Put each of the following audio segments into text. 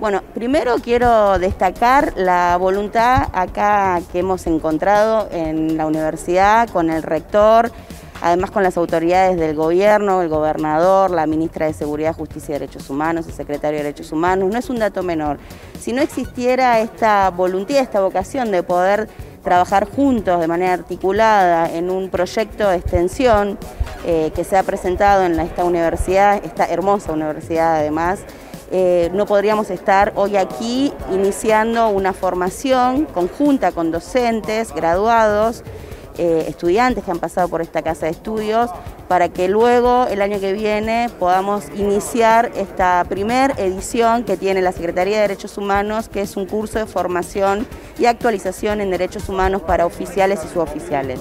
Bueno, primero quiero destacar la voluntad acá que hemos encontrado en la universidad con el rector, además con las autoridades del gobierno, el gobernador, la ministra de Seguridad, Justicia y Derechos Humanos, el secretario de Derechos Humanos. No es un dato menor. Si no existiera esta voluntad, esta vocación de poder trabajar juntos de manera articulada en un proyecto de extensión eh, que se ha presentado en esta universidad, esta hermosa universidad además, eh, no podríamos estar hoy aquí iniciando una formación conjunta con docentes, graduados, eh, estudiantes que han pasado por esta casa de estudios, para que luego el año que viene podamos iniciar esta primer edición que tiene la Secretaría de Derechos Humanos, que es un curso de formación y actualización en derechos humanos para oficiales y suboficiales.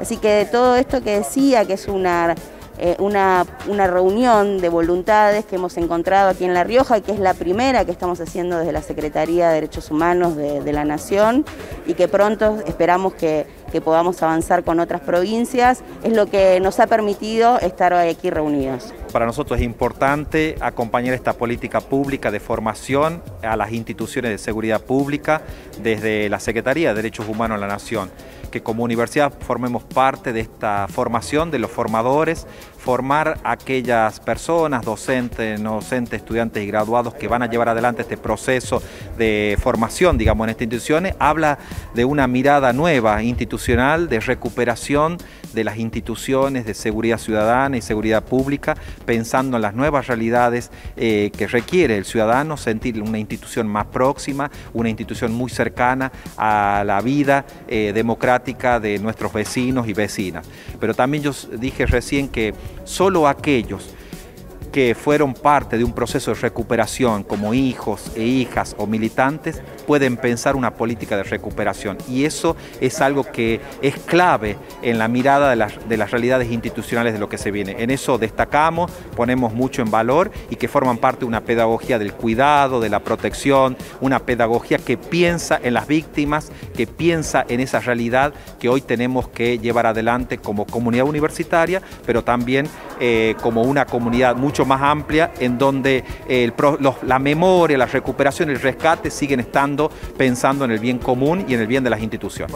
Así que de todo esto que decía, que es una eh, una, reunión de voluntades que hemos encontrado aquí en La Rioja y que es la primera que estamos haciendo desde la Secretaría de Derechos Humanos de, la Nación y que pronto esperamos que, que, podamos avanzar con otras provincias, es lo que nos ha permitido estar hoy aquí reunidos. Para nosotros es importante acompañar esta política pública de formación a las instituciones de seguridad pública desde la Secretaría de Derechos Humanos de la Nación que como universidad formemos parte de esta formación de los formadores, formar a aquellas personas, docentes, docentes, estudiantes y graduados que van a llevar adelante este proceso de formación, digamos, en estas instituciones, habla de una mirada nueva institucional, de recuperación de las instituciones de seguridad ciudadana y seguridad pública, pensando en las nuevas realidades eh, que requiere el ciudadano, sentir una institución más próxima, una institución muy cercana a la vida eh, democrática de nuestros vecinos y vecinas. Pero también yo dije recién que solo aquellos que fueron parte de un proceso de recuperación como hijos e hijas o militantes pueden pensar una política de recuperación y eso es algo que es clave en la mirada de las, de las realidades institucionales de lo que se viene. En eso destacamos, ponemos mucho en valor y que forman parte de una pedagogía del cuidado, de la protección, una pedagogía que piensa en las víctimas, que piensa en esa realidad que hoy tenemos que llevar adelante como comunidad universitaria, pero también eh, como una comunidad mucho más amplia en donde la memoria, la recuperación, el rescate siguen estando pensando en el bien común y en el bien de las instituciones.